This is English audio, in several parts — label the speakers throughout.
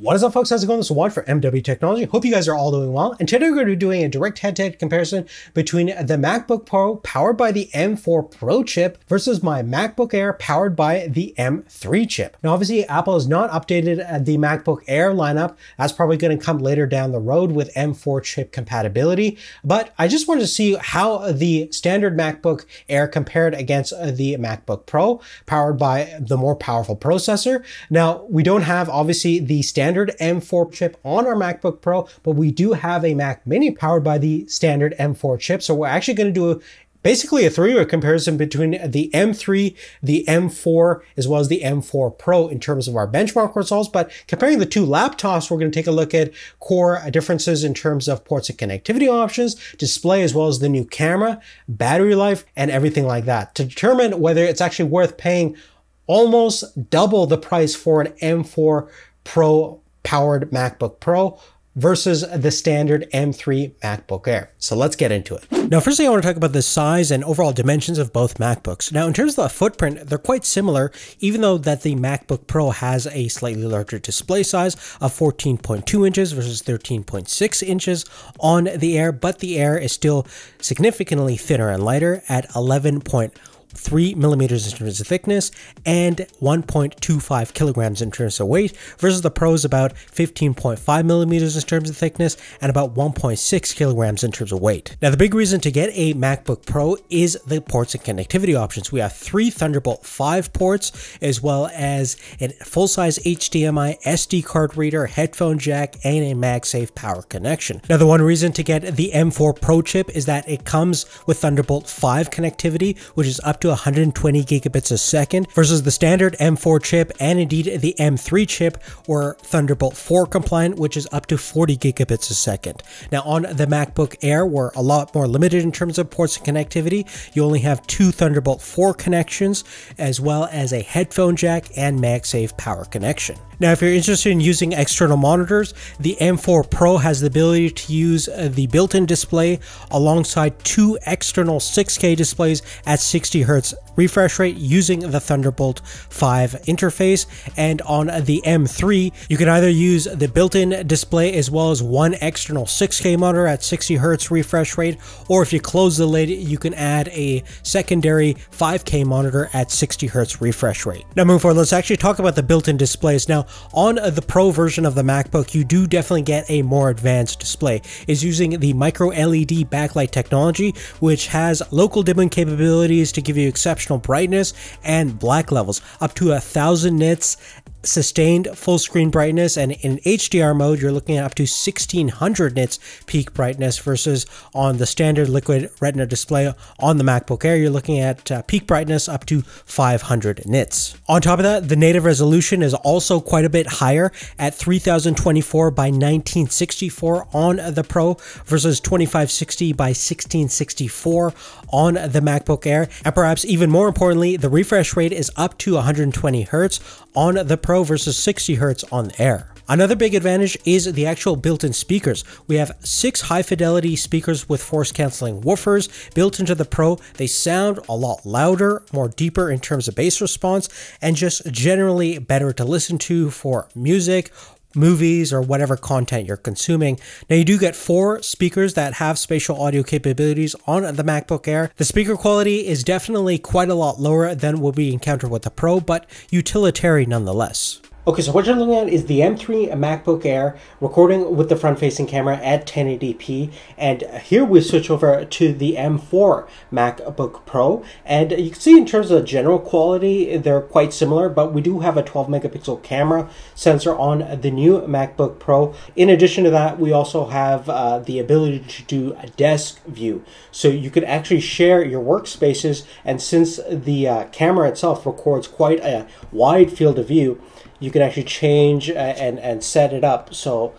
Speaker 1: What is up folks, how's it going? This is Juan for MW Technology. Hope you guys are all doing well. And today we're going to be doing a direct head-to-head comparison between the MacBook Pro powered by the M4 Pro chip versus my MacBook Air powered by the M3 chip. Now obviously Apple has not updated uh, the MacBook Air lineup. That's probably going to come later down the road with M4 chip compatibility. But I just wanted to see how the standard MacBook Air compared against uh, the MacBook Pro powered by the more powerful processor. Now we don't have obviously the standard standard M4 chip on our MacBook Pro, but we do have a Mac Mini powered by the standard M4 chip. So we're actually going to do a, basically a three-way comparison between the M3, the M4, as well as the M4 Pro in terms of our benchmark results. But comparing the two laptops, we're going to take a look at core differences in terms of ports and connectivity options, display, as well as the new camera, battery life, and everything like that to determine whether it's actually worth paying almost double the price for an M4 Pro powered MacBook Pro versus the standard M3 MacBook Air. So let's get into it. Now, firstly, I want to talk about the size and overall dimensions of both MacBooks. Now, in terms of the footprint, they're quite similar, even though that the MacBook Pro has a slightly larger display size of 14.2 inches versus 13.6 inches on the Air, but the Air is still significantly thinner and lighter at 11. 3 millimeters in terms of thickness and 1.25 kilograms in terms of weight versus the Pro's about 15.5 millimeters in terms of thickness and about 1.6 kilograms in terms of weight. Now the big reason to get a MacBook Pro is the ports and connectivity options. We have three Thunderbolt 5 ports as well as a full-size HDMI SD card reader, headphone jack, and a MagSafe power connection. Now the one reason to get the M4 Pro chip is that it comes with Thunderbolt 5 connectivity which is up to 120 gigabits a second versus the standard M4 chip and indeed the M3 chip or Thunderbolt 4 compliant, which is up to 40 gigabits a second. Now on the MacBook Air, we're a lot more limited in terms of ports and connectivity. You only have two Thunderbolt 4 connections, as well as a headphone jack and MagSafe power connection. Now, if you're interested in using external monitors, the M4 Pro has the ability to use uh, the built-in display alongside two external 6K displays at 60 Hz refresh rate using the Thunderbolt 5 interface. And on the M3, you can either use the built-in display as well as one external 6K monitor at 60 Hz refresh rate, or if you close the lid, you can add a secondary 5K monitor at 60 Hz refresh rate. Now moving forward, let's actually talk about the built-in displays. Now, on the Pro version of the MacBook, you do definitely get a more advanced display. It's using the micro LED backlight technology, which has local dimming capabilities to give you exceptional brightness and black levels up to a thousand nits sustained full screen brightness and in HDR mode you're looking at up to 1600 nits peak brightness versus on the standard liquid retina display on the MacBook Air you're looking at uh, peak brightness up to 500 nits. On top of that the native resolution is also quite a bit higher at 3024 by 1964 on the Pro versus 2560 by 1664 on the MacBook Air and perhaps even more importantly the refresh rate is up to 120 Hz on the Pro Pro versus 60 Hz on Air. Another big advantage is the actual built-in speakers. We have six high-fidelity speakers with force-canceling woofers built into the Pro. They sound a lot louder, more deeper in terms of bass response, and just generally better to listen to for music, movies or whatever content you're consuming. Now you do get four speakers that have spatial audio capabilities on the MacBook Air. The speaker quality is definitely quite a lot lower than what we encountered with the Pro, but utilitarian nonetheless. Okay, so what you're looking at is the M3 MacBook Air recording with the front-facing camera at 1080p, and here we switch over to the M4 MacBook Pro, and you can see in terms of general quality, they're quite similar, but we do have a 12 megapixel camera sensor on the new MacBook Pro. In addition to that, we also have uh, the ability to do a desk view, so you could actually share your workspaces, and since the uh, camera itself records quite a wide field of view, you can actually change uh, and, and set it up so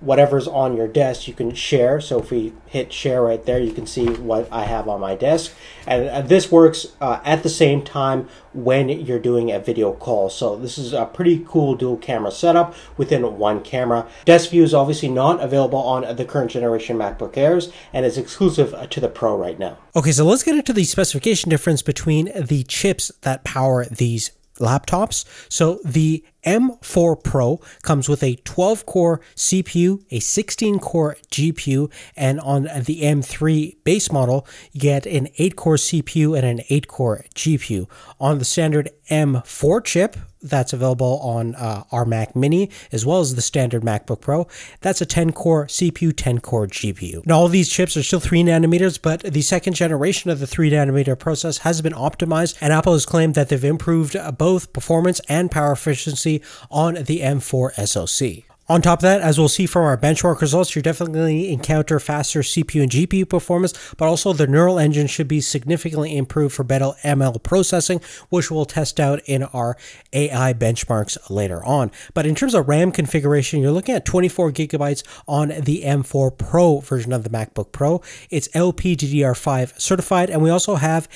Speaker 1: whatever's on your desk you can share. So if we hit share right there, you can see what I have on my desk. And this works uh, at the same time when you're doing a video call. So this is a pretty cool dual camera setup within one camera. Desk view is obviously not available on the current generation MacBook Airs and is exclusive to the Pro right now. Okay, so let's get into the specification difference between the chips that power these laptops. So the M4 Pro comes with a 12 core CPU, a 16 core GPU, and on the M3 base model, you get an 8 core CPU and an 8 core GPU. On the standard M4 chip, that's available on uh, our Mac Mini as well as the standard MacBook Pro. That's a 10 core CPU, 10 core GPU. Now, all these chips are still 3 nanometers, but the second generation of the 3 nanometer process has been optimized, and Apple has claimed that they've improved both performance and power efficiency on the M4 SoC. On top of that, as we'll see from our benchmark results, you definitely encounter faster CPU and GPU performance, but also the neural engine should be significantly improved for better ML processing, which we'll test out in our AI benchmarks later on. But in terms of RAM configuration, you're looking at 24 gigabytes on the M4 Pro version of the MacBook Pro. It's LPDDR5 certified, and we also have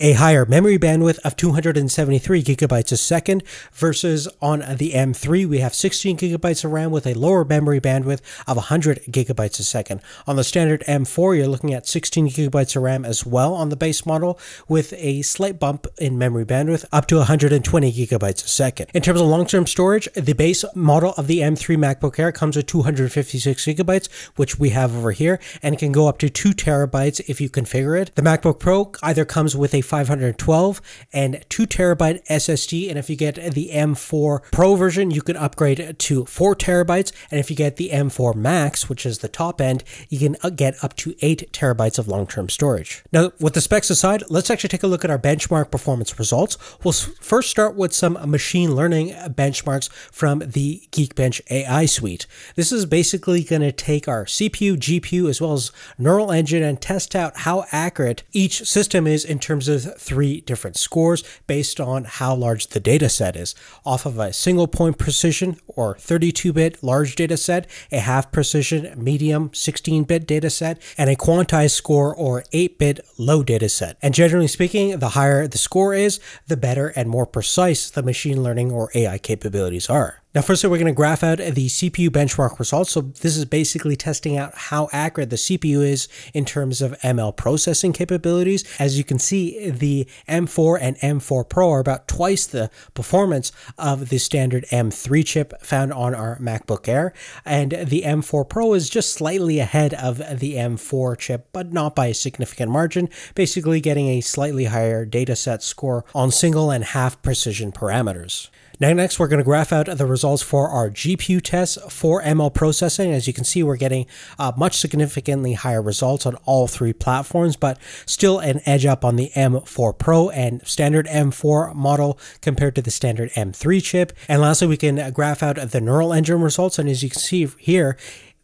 Speaker 1: a higher memory bandwidth of 273 gigabytes a second versus on the M3 we have 16 gigabytes of RAM with a lower memory bandwidth of 100 gigabytes a second. On the standard M4 you're looking at 16 gigabytes of RAM as well on the base model with a slight bump in memory bandwidth up to 120 gigabytes a second. In terms of long-term storage, the base model of the M3 MacBook Air comes with 256 gigabytes, which we have over here, and it can go up to 2 terabytes if you configure it. The MacBook Pro either comes with a 512 and 2 terabyte SSD. And if you get the M4 Pro version, you can upgrade to 4 terabytes. And if you get the M4 Max, which is the top end, you can uh, get up to 8 terabytes of long term storage. Now, with the specs aside, let's actually take a look at our benchmark performance results. We'll first start with some machine learning benchmarks from the Geekbench AI suite. This is basically going to take our CPU, GPU, as well as neural engine and test out how accurate each system is in terms of three different scores based on how large the data set is. Off of a single point precision or 32 bit large data set, a half precision medium 16 bit data set, and a quantized score or 8 bit low data set. And generally speaking, the higher the score is, the better and more precise the machine learning or AI capabilities are. Now, firstly, we're going to graph out the CPU benchmark results. So this is basically testing out how accurate the CPU is in terms of ML processing capabilities. As you can see, the M4 and M4 Pro are about twice the performance of the standard M3 chip found on our MacBook Air. And the M4 Pro is just slightly ahead of the M4 chip, but not by a significant margin, basically getting a slightly higher dataset score on single and half precision parameters. Now, next, we're going to graph out the results for our GPU tests for ML processing. As you can see, we're getting uh, much significantly higher results on all three platforms, but still an edge up on the M4 Pro and standard M4 model compared to the standard M3 chip. And lastly, we can graph out the neural engine results. And as you can see here,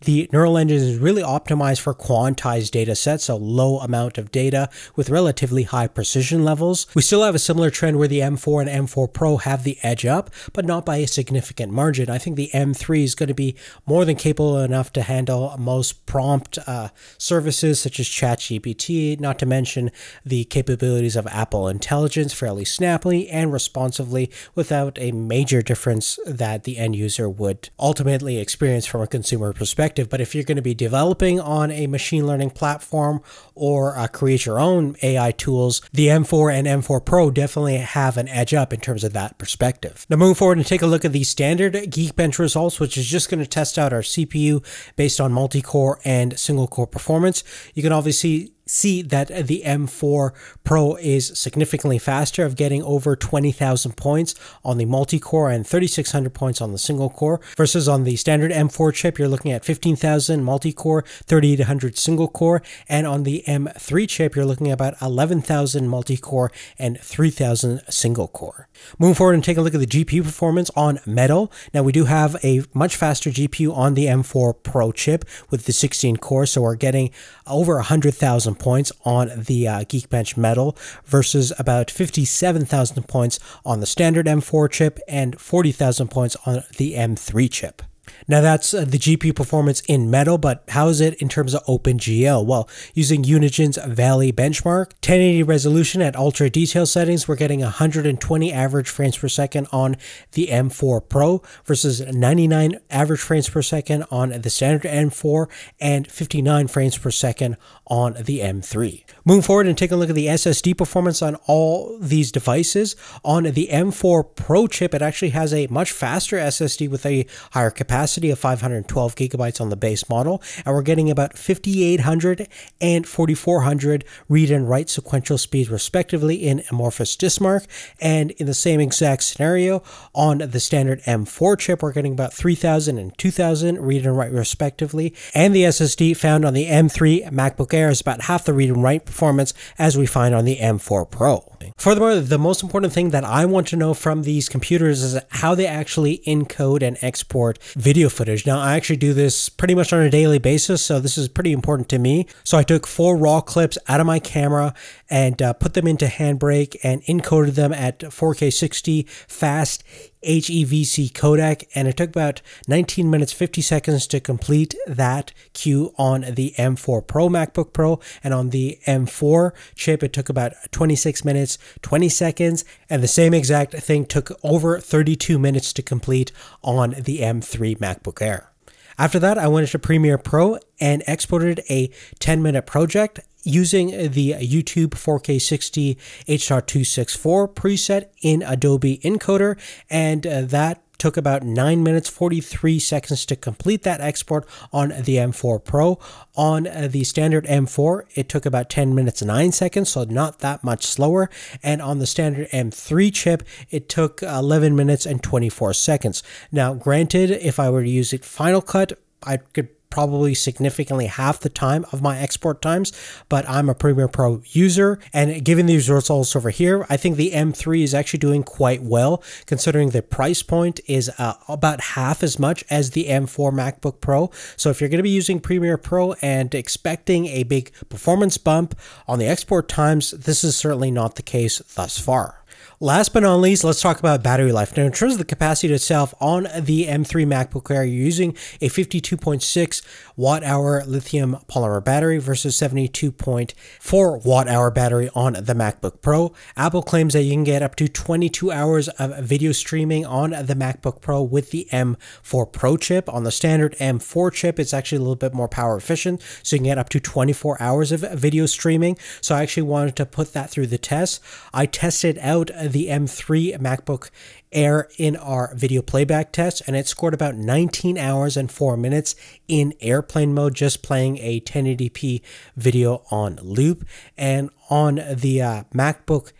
Speaker 1: the neural engine is really optimized for quantized data sets, so low amount of data with relatively high precision levels. We still have a similar trend where the M4 and M4 Pro have the edge up, but not by a significant margin. I think the M3 is going to be more than capable enough to handle most prompt uh, services such as ChatGPT, not to mention the capabilities of Apple Intelligence fairly snappily and responsively without a major difference that the end user would ultimately experience from a consumer perspective perspective. But if you're going to be developing on a machine learning platform or uh, create your own AI tools, the M4 and M4 Pro definitely have an edge up in terms of that perspective. Now, moving forward and take a look at the standard Geekbench results, which is just going to test out our CPU based on multi core and single core performance. You can obviously see that the M4 Pro is significantly faster of getting over 20,000 points on the multi-core and 3,600 points on the single core versus on the standard M4 chip you're looking at 15,000 multi-core, 3,800 single core and on the M3 chip you're looking at about 11,000 multi-core and 3,000 single core. Moving forward and take a look at the GPU performance on Metal. Now we do have a much faster GPU on the M4 Pro chip with the 16 core so we're getting over 100,000 points on the uh, Geekbench Metal versus about 57,000 points on the standard M4 chip and 40,000 points on the M3 chip. Now that's uh, the GPU performance in Metal, but how is it in terms of OpenGL? Well, using Unigine's Valley benchmark, 1080 resolution at ultra detail settings, we're getting 120 average frames per second on the M4 Pro versus 99 average frames per second on the standard M4 and 59 frames per second on the M3. Moving forward and taking a look at the SSD performance on all these devices. On the M4 Pro chip, it actually has a much faster SSD with a higher capacity of 512 gigabytes on the base model, and we're getting about 5800 and 4400 read and write sequential speeds respectively in AmorphousDiskMark. And in the same exact scenario, on the standard M4 chip, we're getting about 3000 and 2000 read and write respectively. And the SSD found on the M3 MacBook Air is about half the read and write performance as we find on the M4 Pro. Furthermore, the most important thing that I want to know from these computers is how they actually encode and export video footage. Now, I actually do this pretty much on a daily basis, so this is pretty important to me. So I took four raw clips out of my camera and uh, put them into Handbrake and encoded them at 4K 60 fast HEVC codec, and it took about 19 minutes 50 seconds to complete that queue on the M4 Pro MacBook Pro, and on the M4 chip, it took about 26 minutes 20 seconds, and the same exact thing took over 32 minutes to complete on the M3 MacBook Air. After that, I went into Premiere Pro and exported a 10 minute project using the YouTube 4K 60 H.264 preset in Adobe Encoder, and uh, that took about 9 minutes 43 seconds to complete that export on the M4 Pro. On the standard M4, it took about 10 minutes 9 seconds, so not that much slower. And on the standard M3 chip, it took 11 minutes and 24 seconds. Now, granted, if I were to use it Final Cut, I could probably significantly half the time of my export times, but I'm a Premiere Pro user. And given these results over here, I think the M3 is actually doing quite well considering the price point is uh, about half as much as the M4 MacBook Pro. So if you're going to be using Premiere Pro and expecting a big performance bump on the export times, this is certainly not the case thus far. Last but not least, let's talk about battery life. Now, in terms of the capacity itself, on the M3 MacBook Air, you're using a 52.6 watt hour lithium polymer battery versus 72.4 watt hour battery on the MacBook Pro. Apple claims that you can get up to 22 hours of video streaming on the MacBook Pro with the M4 Pro chip. On the standard M4 chip, it's actually a little bit more power efficient, so you can get up to 24 hours of video streaming. So I actually wanted to put that through the test. I tested out the M3 MacBook Air in our video playback test, and it scored about 19 hours and 4 minutes in airplane mode, just playing a 1080p video on loop. And on the uh, MacBook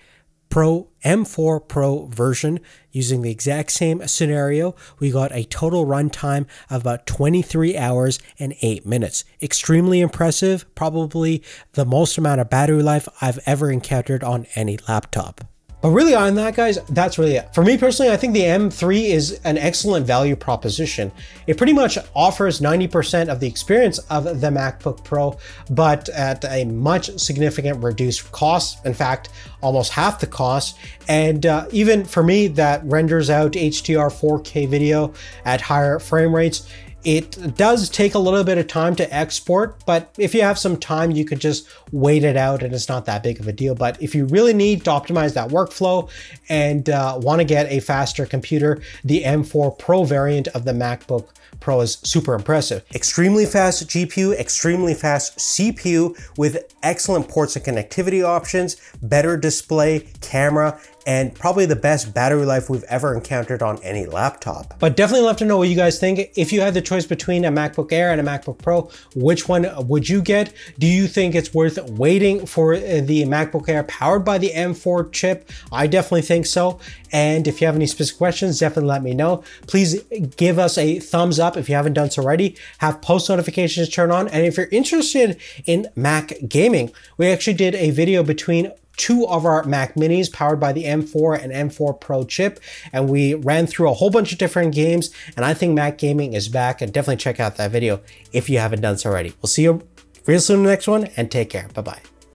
Speaker 1: Pro M4 Pro version using the exact same scenario, we got a total runtime of about 23 hours and 8 minutes. Extremely impressive, probably the most amount of battery life I've ever encountered on any laptop. But really on that guys, that's really it. For me personally, I think the M3 is an excellent value proposition. It pretty much offers 90% of the experience of the MacBook Pro, but at a much significant reduced cost. In fact, almost half the cost. And uh, even for me, that renders out HDR 4K video at higher frame rates. It does take a little bit of time to export, but if you have some time, you could just wait it out and it's not that big of a deal. But if you really need to optimize that workflow and uh, want to get a faster computer, the M4 Pro variant of the MacBook Pro is super impressive. Extremely fast GPU, extremely fast CPU with excellent ports and connectivity options, better display, camera, and probably the best battery life we've ever encountered on any laptop. But definitely love to know what you guys think. If you had the choice between a MacBook Air and a MacBook Pro, which one would you get? Do you think it's worth waiting for uh, the MacBook Air powered by the M4 chip? I definitely think so. And if you have any specific questions, definitely let me know. Please give us a thumbs up if you haven't done so already. Have post notifications turned on. And if you're interested in Mac gaming, we actually did a video between two of our Mac minis powered by the M4 and M4 Pro chip. And we ran through a whole bunch of different games. And I think Mac gaming is back. And definitely check out that video if you haven't done so already. We'll see you real soon in the next one and take care. Bye bye.